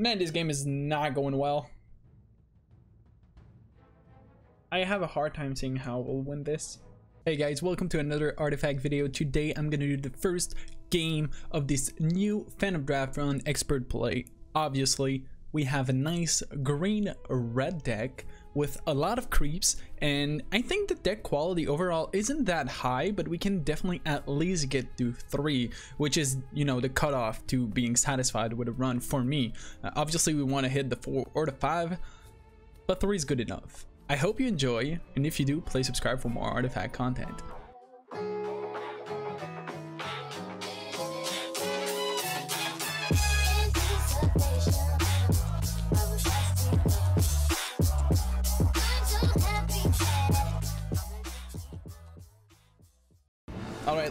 Man, this game is not going well. I have a hard time seeing how we'll win this. Hey guys, welcome to another artifact video. Today I'm gonna do the first game of this new Phantom Draft Run Expert Play. Obviously, we have a nice green red deck with a lot of creeps and I think the deck quality overall isn't that high but we can definitely at least get to 3 which is you know the cutoff to being satisfied with a run for me. Uh, obviously we want to hit the 4 or the 5 but 3 is good enough. I hope you enjoy and if you do please subscribe for more artifact content.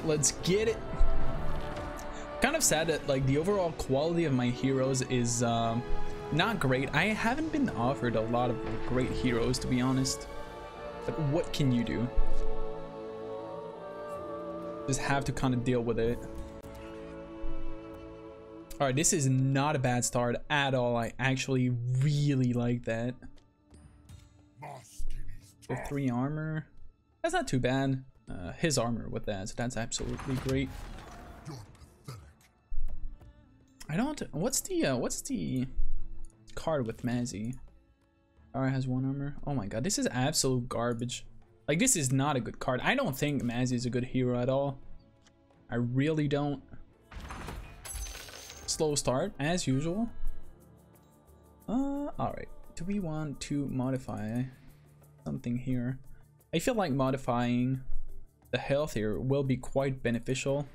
Let's get it. Kind of sad that like the overall quality of my heroes is um, not great. I haven't been offered a lot of great heroes to be honest. But what can you do? Just have to kind of deal with it. All right, this is not a bad start at all. I actually really like that. With three armor, that's not too bad uh, his armor with that, so that's absolutely great. I don't. What's the uh, what's the card with Mazzie? Alright, has one armor. Oh my god, this is absolute garbage. Like this is not a good card. I don't think Mazzie is a good hero at all. I really don't. Slow start as usual. Uh, all right. Do we want to modify something here? I feel like modifying the health here will be quite beneficial.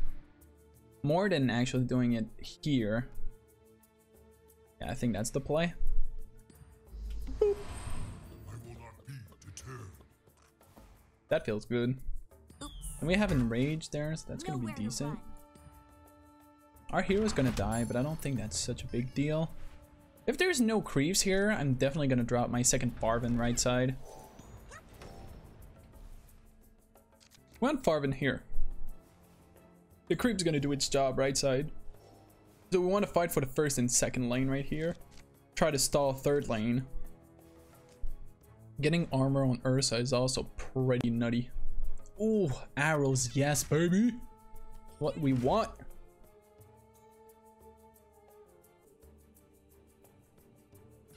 More than actually doing it here. Yeah, I think that's the play. That feels good. And we have enraged there, so that's gonna be decent. Our hero's gonna die, but I don't think that's such a big deal. If there's no creeps here, I'm definitely gonna drop my second Farvhan right side. Want Farvhan here. The creep's gonna do its job right side. So we want to fight for the first and second lane right here. Try to stall third lane. Getting armor on Ursa is also pretty nutty. Ooh, arrows, yes baby. What we want.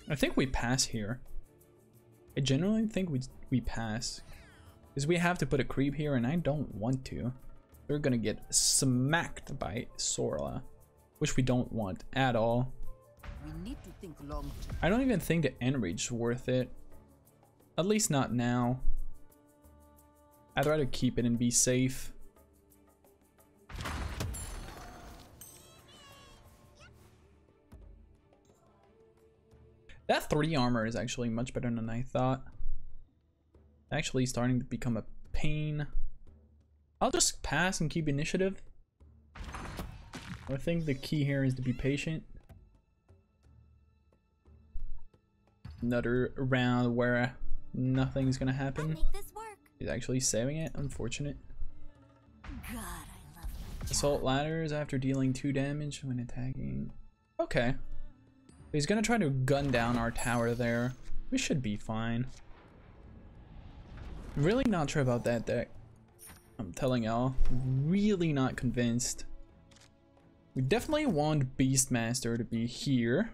I think we pass here. I genuinely think we we pass. Is we have to put a creep here and I don't want to. We're gonna get smacked by Sorla, which we don't want at all. I don't even think the Enrage is worth it. At least not now. I'd rather keep it and be safe. That 3 armor is actually much better than I thought actually starting to become a pain. I'll just pass and keep initiative. I think the key here is to be patient. Another round where nothing's gonna happen. He's actually saving it, unfortunate. God, Assault ladders after dealing 2 damage when attacking. Okay. He's gonna try to gun down our tower there. We should be fine. Really not sure about that deck. I'm telling y'all. Really not convinced. We definitely want Beastmaster to be here.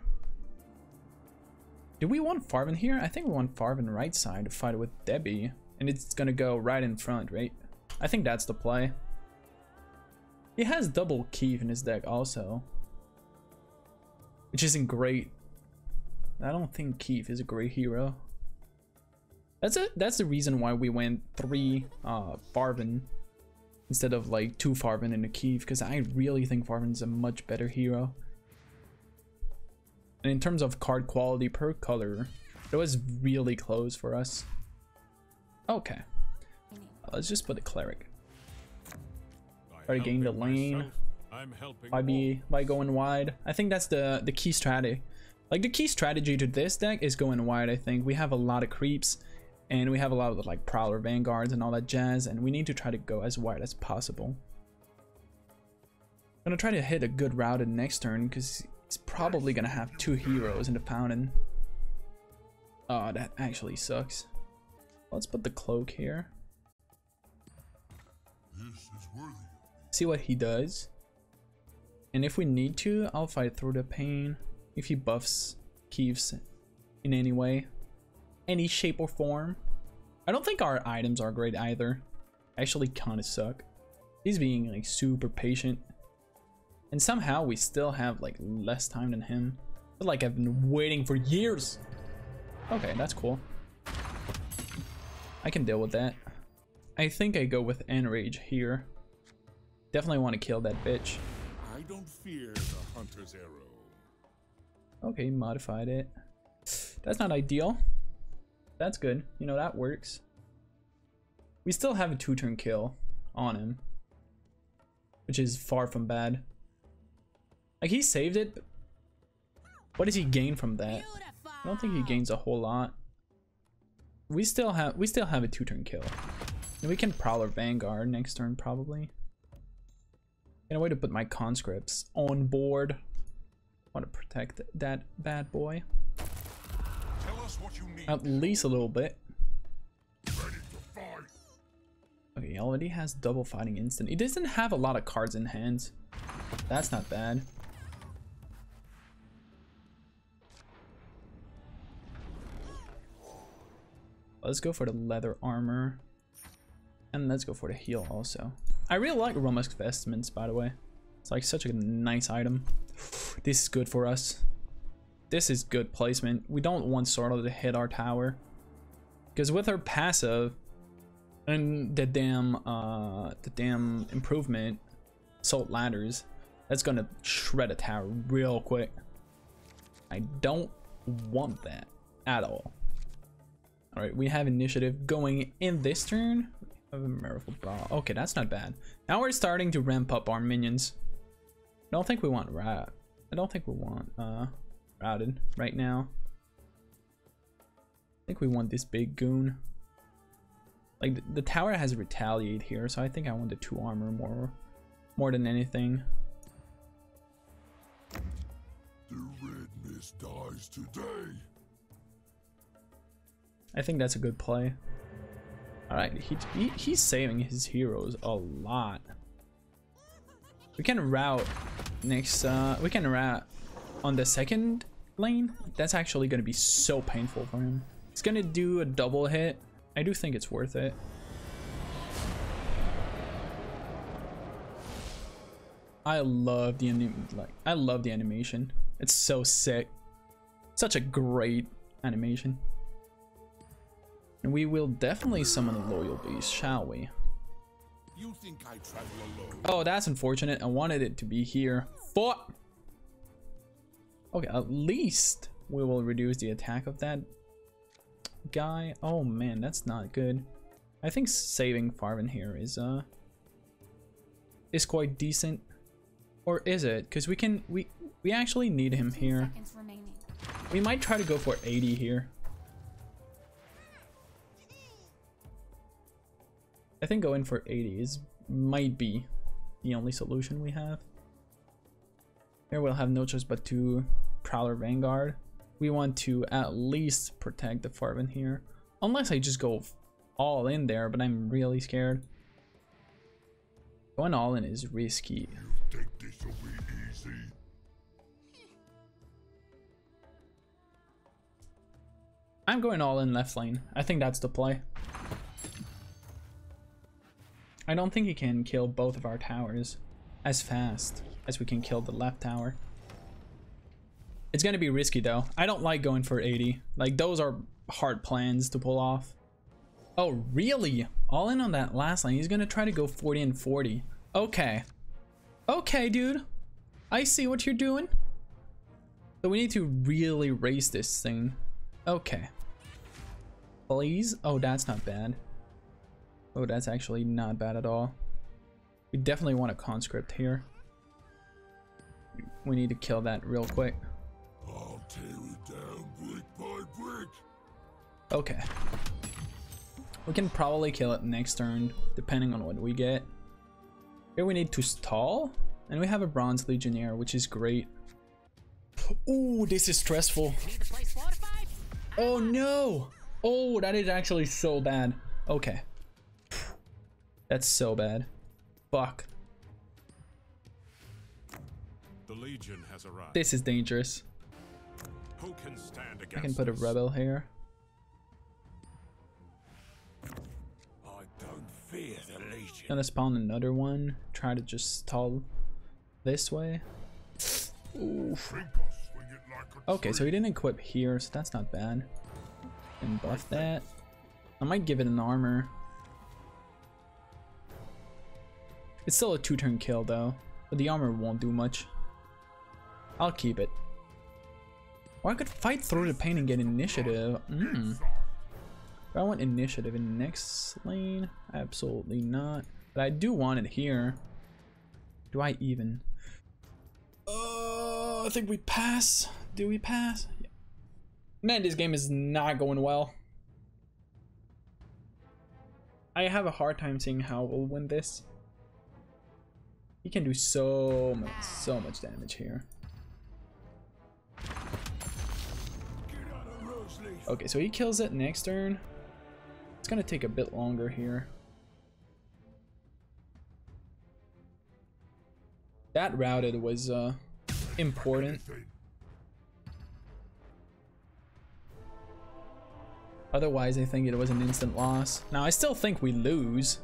Do we want Farvhan here? I think we want Farvhan right side to fight with Debbie. And it's gonna go right in front, right? I think that's the play. He has double Keefe in his deck also. Which isn't great. I don't think Keefe is a great hero. That's it. That's the reason why we went three uh, Farvhan instead of like two Farvhan and a Keefe because I really think Farvhan's a much better hero. And in terms of card quality per color, it was really close for us. Okay. Let's just put a cleric. Try to gain the lane by be by going wide. I think that's the the key strategy. Like the key strategy to this deck is going wide. I think we have a lot of creeps and we have a lot of like Prowler Vanguards and all that jazz, and we need to try to go as wide as possible. I'm gonna try to hit a good route routed next turn because It's probably gonna have two heroes in the fountain. Oh, that actually sucks. Let's put the cloak here. See what he does. And if we need to, I'll fight through the pain. If he buffs Keeves in any way. Any shape or form. I don't think our items are great either. Actually kinda suck. He's being like super patient. And somehow we still have like less time than him. Feel like I've been waiting for years. Okay, that's cool. I can deal with that. I think I go with Enrage here. Definitely want to kill that bitch. I don't fear the hunter's arrow. Okay, modified it. That's not ideal. That's good. You know, that works. We still have a two-turn kill on him. Which is far from bad. Like, he saved it. what does he gain from that? I don't think he gains a whole lot. We still have we still have a two-turn kill. And we can Prowler Vanguard next turn, probably. In a way to put my conscripts on board. Want to protect that bad boy. At least a little bit. Okay, he already has double Fighting Instinct. He doesn't have a lot of cards in hand. That's not bad. Let's go for the leather armor. And let's go for the heal also. I really like Romusk's vestments, by the way. It's like such a nice item. This is good for us. This is good placement. We don't want Sordo to hit our tower. Because with her passive and the damn uh the damn improvement, salt Ladders, that's gonna shred a tower real quick. I don't want that at all. Alright, we have initiative going in this turn. Okay, that's not bad. Now we're starting to ramp up our minions. I don't think we want rat. I don't think we want uh routed right now. I think we want this big goon. Like the, the tower has retaliate here, so I think I want the two armor more more than anything. The red mist dies today. I think that's a good play. Alright, he, he, he's saving his heroes a lot. We can route next, uh, we can route on the second lane. That's actually going to be so painful for him. He's going to do a double hit. I do think it's worth it. I love the like I love the animation. It's so sick. Such a great animation. And we will definitely summon a loyal beast, shall we? You think I travel alone? Oh, that's unfortunate. I wanted it to be here. But okay, at least we will reduce the attack of that guy. Oh man, that's not good. I think saving Farvhan here is uh is quite decent. Or is it? Because we can we we actually need him here. We might try to go for 80 here. I think going for 80s might be the only solution we have. Here we'll have no choice but to Prowler Vanguard. We want to at least protect the Farvhan here. Unless I just go all in there, but I'm really scared. Going all in is risky. I'm going all in left lane. I think that's the play. I don't think he can kill both of our towers as fast as we can kill the left tower. It's gonna be risky though. I don't like going for 80. Like those are hard plans to pull off. Oh, really? All in on that last line. He's gonna try to go 40 and 40. Okay. Okay, dude. I see what you're doing. So we need to really raise this thing. Okay. Please? Oh, that's not bad. Oh, that's actually not bad at all. We definitely want a conscript here. We need to kill that real quick. Okay. We can probably kill it next turn, depending on what we get. Here we need to stall, and we have a Bronze Legionnaire, which is great. Ooh, this is stressful. Need the place fortified? Oh no! Oh, that is actually so bad. Okay. That's so bad. Fuck. The Legion has arrived. This is dangerous. Who can stand against I can put a rebel here. Gonna spawn another one. Try to just stall this way. Oof. Drink us, swing it like a Okay, so he didn't equip here, so that's not bad. And buff that. I might give it an armor. It's still a two-turn kill though, but the armor won't do much. I'll keep it. Or I could fight through the pain and get initiative. Mm. Do I want initiative in next lane? Absolutely not. But I do want it here. Do I even? Uh, I think we pass. Do we pass? Yeah. Man, this game is not going well. I have a hard time seeing how we'll win this. He can do so much, so much damage here. Okay, so he kills it next turn. It's gonna take a bit longer here. That routed was uh, important. Otherwise, I think it was an instant loss. Now, I still think we lose.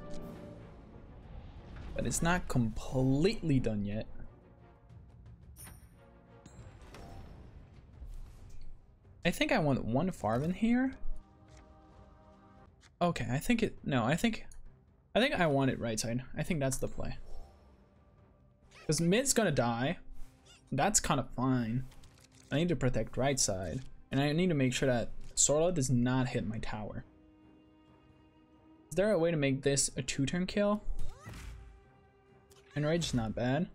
But it's not completely done yet. I think I want one Farvhan here. Okay, I think it... No, I think... I think I want it right side. I think that's the play. Because mid's gonna die. That's kind of fine. I need to protect right side. And I need to make sure that Sorla does not hit my tower. Is there a way to make this a two-turn kill? Enrage is not bad.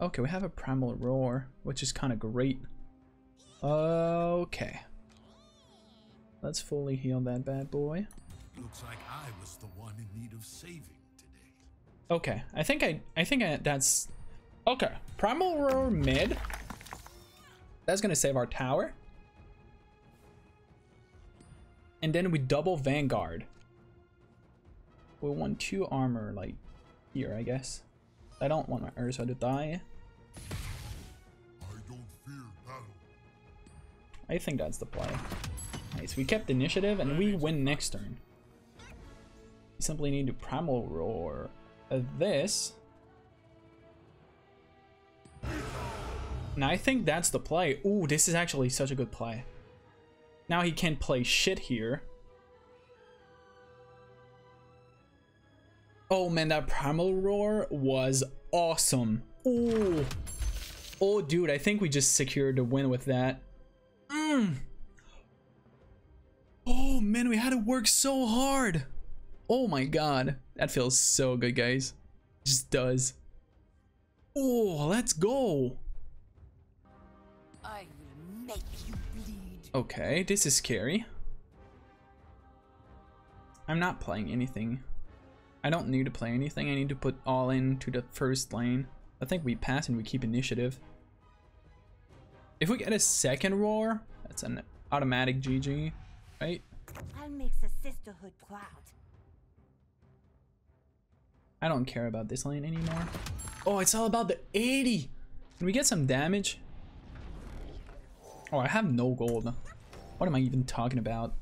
Okay, we have a Primal Roar, which is kind of great. Okay. Let's fully heal that bad boy. Looks like I was the one in need of saving today. Okay, I think I, I think I, that's, okay. Primal Roar mid. That's gonna save our tower. And then we double Vanguard. We want two armor, like, here, I guess. I don't want my Ursa to die. I don't fear battle. I think that's the play. Nice, we kept initiative and we win next turn. We simply need to Primal Roar uh, this. Now I think that's the play. Ooh, this is actually such a good play. Now he can't play shit here. Oh man, that Primal Roar was awesome. Ooh. Oh dude, I think we just secured a win with that. Mm. Man, we had to work so hard. Oh my god. That feels so good, guys. It just does. Oh, let's go. I will make you bleed. Okay, this is scary. I'm not playing anything. I don't need to play anything. I need to put all into the first lane. I think we pass and we keep initiative. If we get a second roar, that's an automatic GG, right? I'll make the sisterhood proud. I don't care about this lane anymore. Oh, it's all about the 80. Can we get some damage? Oh, I have no gold. What am I even talking about?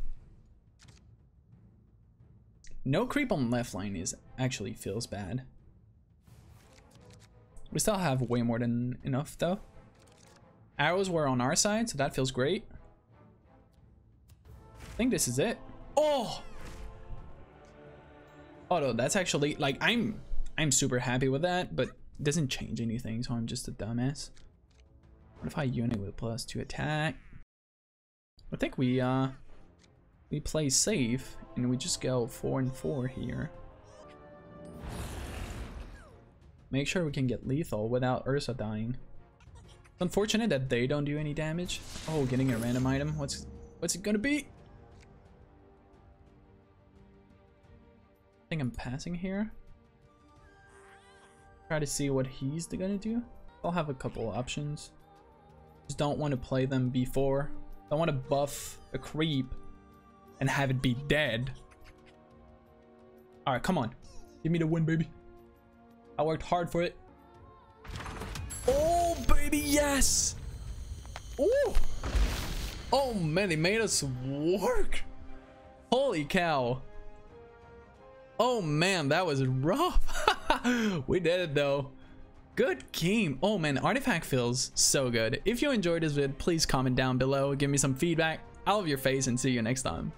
No creep on left lane is actually feels bad. We still have way more than enough though. Arrows were on our side, so that feels great. I think this is it. Oh! Oh no, that's actually like I'm I'm super happy with that, but it doesn't change anything, so I'm just a dumbass. What if I unit with plus two attack? I think we uh we play safe and we just go four and four here. Make sure we can get lethal without Ursa dying. It's unfortunate that they don't do any damage. Oh, getting a random item. What's what's it gonna be? I think I'm passing here. Try to see what he's gonna do. I'll have a couple options. Just don't want to play them before. Don't want to buff a creep and have it be dead. All right, come on. Give me the win, baby. I worked hard for it. Oh, baby, yes. Ooh. Oh, man, they made us work. Holy cow. Oh, man, that was rough. we did it, though. Good game. Oh, man, Artifact feels so good. If you enjoyed this vid, please comment down below. Give me some feedback. I love your face and see you next time.